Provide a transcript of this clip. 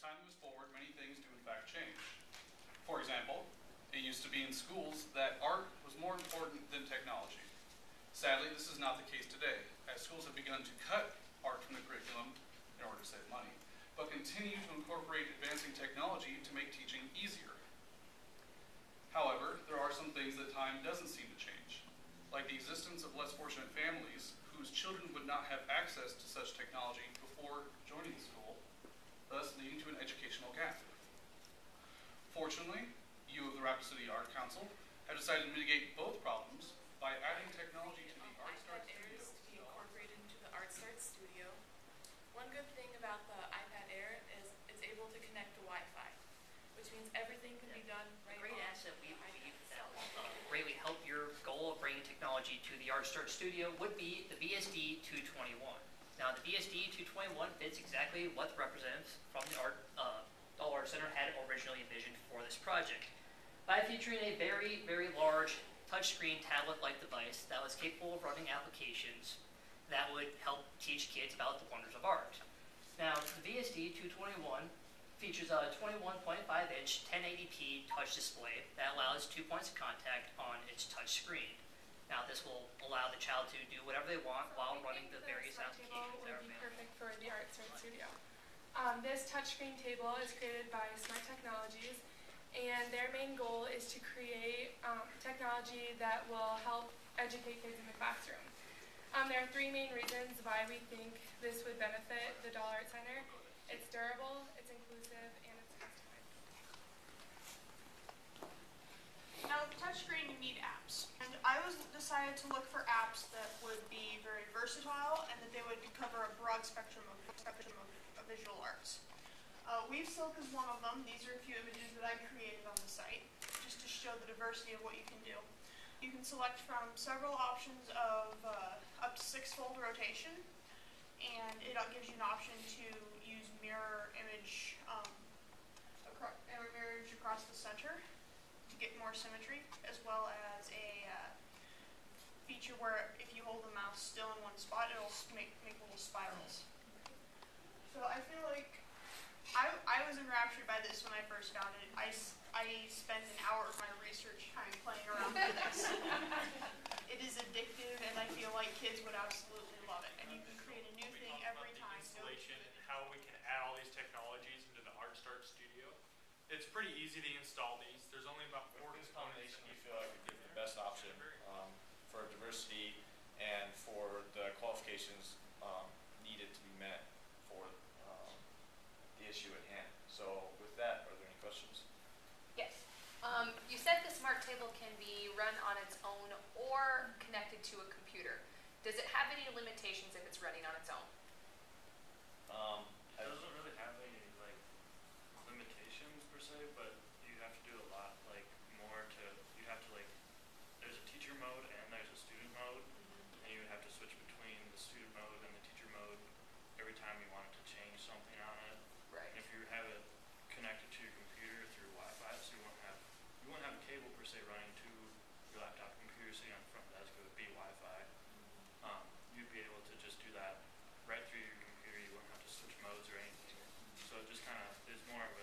time moves forward, many things do in fact change. For example, it used to be in schools that art was more important than technology. Sadly, this is not the case today, as schools have begun to cut art from the curriculum in order to save money, but continue to incorporate advancing technology to make teaching easier. However, there are some things that time doesn't seem to change, like the existence of less fortunate families whose children would not have access to such technology before joining school, thus leading to an educational. Fortunately, you of the Rapid City Art Council have decided to mitigate both problems by adding technology to the Art Start iPad Air Studio. is to be incorporated into the ArtStart Studio. One good thing about the iPad Air is it's able to connect to Wi-Fi, which means everything can be done A right great on asset we the believe iPad that itself. will greatly help your goal of bringing technology to the ArtStart Studio would be the BSD 221. Now, the BSD 221 fits exactly what the representatives from the Art uh, Center had originally envisioned for this project. By featuring a very, very large touchscreen tablet-like device that was capable of running applications that would help teach kids about the wonders of art. Now, the VSD 221 features a 21.5-inch 1080p touch display that allows two points of contact on its touch screen. Now, this will allow the child to do whatever they want while running the various applications that are available. perfect for the Art Studio. Um, this touchscreen table is created by Smart Technologies, and their main goal is to create um, technology that will help educate kids in the classroom. Um, there are three main reasons why we think this would benefit the Dahl Art Center. It's durable, it's inclusive, and it's customized. Now, with touchscreen, you need apps. And I was decided to look for apps that would be very versatile and that they would cover a broad spectrum of, spectrum of, of visual arts. Uh, Weave Silk is one of them. These are a few images that I created on the site, just to show the diversity of what you can do. You can select from several options of uh, up to six-fold rotation, and it gives you an option to use mirror image, um, acro- mirror image across the center to get more symmetry, as well as a uh, feature where if you hold the mouse still in one spot, it'll make, make little spirals. So I feel like I, I was enraptured by this when I first found it. I, I spent an hour of my research time playing around with this. it is addictive, and I feel like kids would absolutely love it. And you can create a new We thing talked every about time. the installation and how we can add all these technologies into the ArtStart Studio. It's pretty easy to install these. There's only about four With this components. combination, you feel like would give the best option um, for diversity and for the qualifications um, needed to be met for um, the issue at hand. So with that, are there any questions? Yes. Um, you said the smart table can be run on its own or connected to a computer. Does it have any limitations if it's running on its own? Um, It doesn't really have any like limitations per se, but you have to do a lot like more to you have to like there's a teacher mode and there's a student mode and you would have to switch between the student mode and the teacher mode every time you wanted to change something on it. Right. And if you have it connected to your computer through Wi-Fi, so you won't have you won't have a cable per se running to your laptop computer sitting on the front desk. It would be Wi-Fi. Um, you'd be able to just do that right through your computer. You wouldn't have to switch modes or anything. So it just kind of is more of an